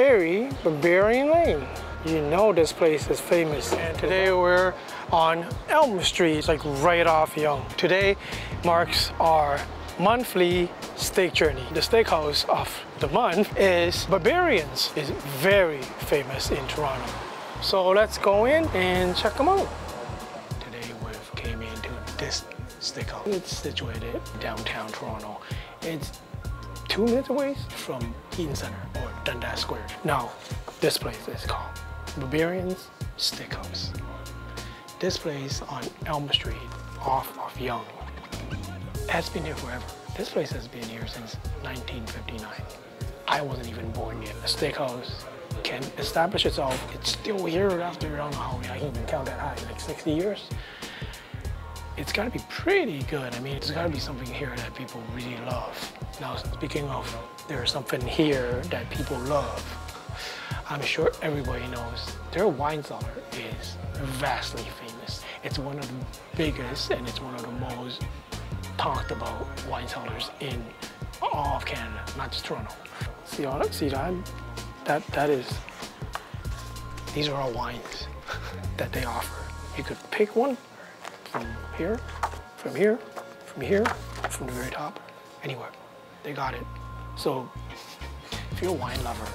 Perry Barberian Lane. You know this place is famous. And today we're on Elm Street, it's like right off Yonge. Today marks our monthly steak journey. The steakhouse of the month is Barberian's. It's very famous in Toronto. So let's go in and check them out. Today we've came into this steakhouse. It's situated downtown Toronto. It's two minutes away from Eaton Center or Dundas Square. Now, this place is called Barberian's Steakhouse. This place on Elm Street off of Yonge has been here forever. This place has been here since 1959. I wasn't even born yet. A steakhouse can establish itself. It's still here after, I don't know how I can count that high, like 60 years. It's gotta be pretty good. I mean, it's gotta be something here that people really love. Now, speaking of, there's something here that people love. I'm sure everybody knows their wine cellar is vastly famous. It's one of the biggest and it's one of the most talked about wine cellars in all of Canada, not just Toronto. See all that? See that? That that is. These are all wines that they offer. You could pick one from here, from here, from here, from the very top, anywhere. They got it. So if you're a wine lover,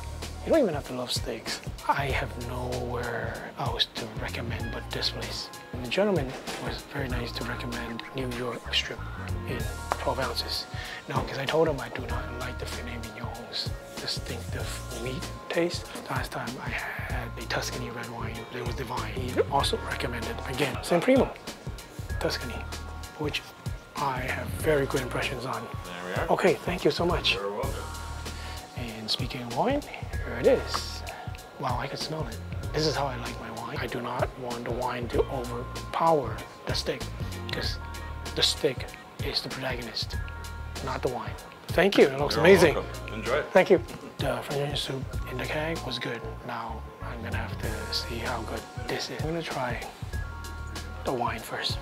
you don't even have to love steaks. I have nowhere else to recommend but this place. And the gentleman was very nice to recommend New York strip in 12 ounces. Now, because I told him I do not like the filet mignon's distinctive meat taste. Last time I had a Tuscany red wine, it was divine. He also recommended, again, San Primo, Tuscany, which I have very good impressions on. Are. Okay, thank you so much. You're welcome. And speaking of wine, here it is. Wow, I can smell it. This is how I like my wine. I do not want the wine to overpower the steak because the steak is the protagonist, not the wine. Thank you, it looks You're amazing. welcome. Enjoy it. Thank you. The French onion soup in the keg was good. Now I'm gonna have to see how good this is. I'm gonna try the wine first.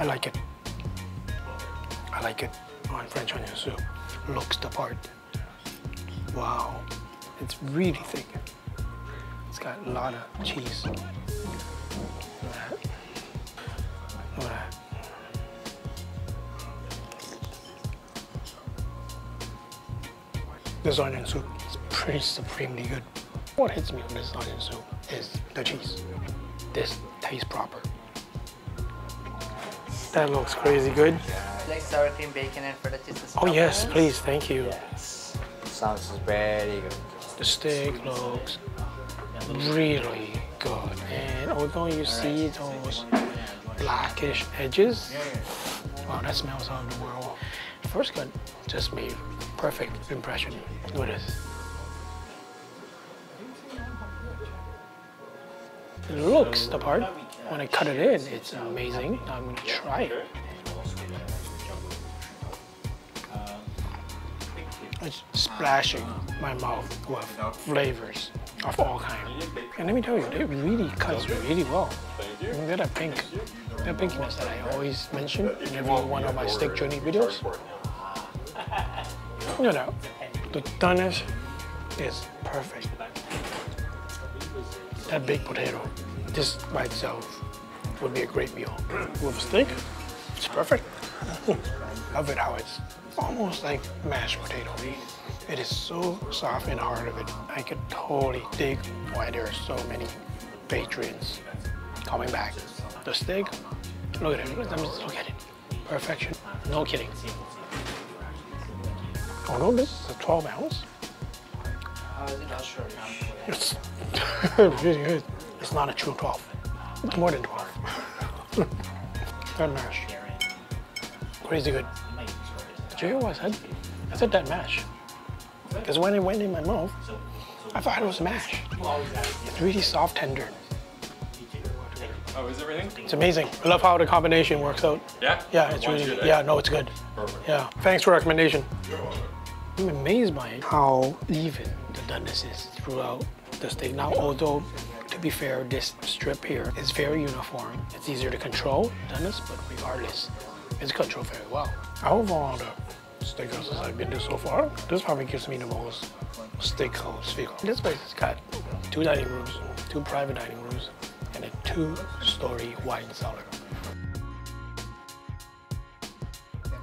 I like it. I like it oh, on French onion soup. Looks the part. Wow, it's really thick. It's got a lot of cheese. Look at that. Look at that. This onion soup is pretty supremely good. What hits me on this onion soup is the cheese. This tastes proper. That looks crazy good. like sour cream bacon and for the cheese. Oh yes, please, thank you. Yes. Sounds very good. The steak looks really good. And although you see those blackish edges, wow, that smells out of the world. First cut just made perfect impression with this. It looks the part. When I cut it in, it's amazing. I'm gonna try it. It's splashing my mouth with flavors of all kinds. And let me tell you, it really cuts really well. Look at that pink, that pinkiness that I always mention in every one of my steak journey videos. You know, the doneness is perfect. That baked potato, just by itself, would be a great meal. With a steak, it's perfect. Love it how it's almost like mashed potato. Meat. It is so soft in the heart of it. I could totally dig why there are so many patrons coming back. The steak, look at it. Let me just look at it. Perfection. No kidding. Although this is a 12 ounce, uh, it it's really good. It's not a true 12. It's more than 12. that mash. Crazy good. Did you hear what I said? I said that mash. Because when it went in my mouth, I thought it was mash. It's really soft, tender. Oh, is everything? It's amazing. I love how the combination works out. Yeah? Yeah, it's One's really, good, eh? yeah, no, it's good. Perfect. Yeah, thanks for recommendation. You're welcome. I'm amazed by how even is throughout the steak. Now, although, to be fair, this strip here is very uniform. It's easier to control doneness, but regardless, it's controlled very well. Overall, the steakhouses I've been to so far, this probably gives me the most steakhouse feel. This place has got two dining rooms, two private dining rooms, and a two-story wine cellar.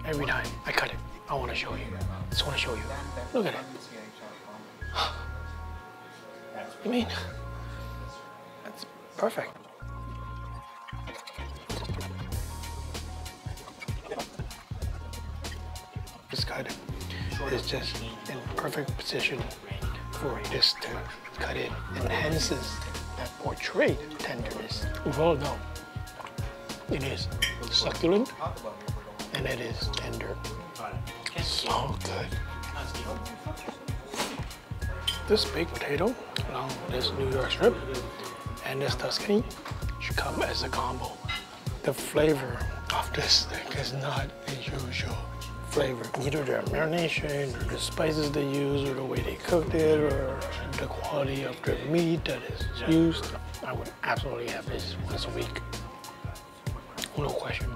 Every time I cut it, I want to show you. I just want to show you. Look at it. I mean, that's perfect. This cut is just in perfect position for this to cut in. Enhances that portrayed tenderness. Well done. It is succulent and it is tender. So good. This baked potato, along this New York strip, and this Tuscany should come as a combo. The flavor of this is not a usual flavor. Either their marination, or the spices they use, or the way they cooked it, or the quality of the meat that is used. I would absolutely have this once a week. No question.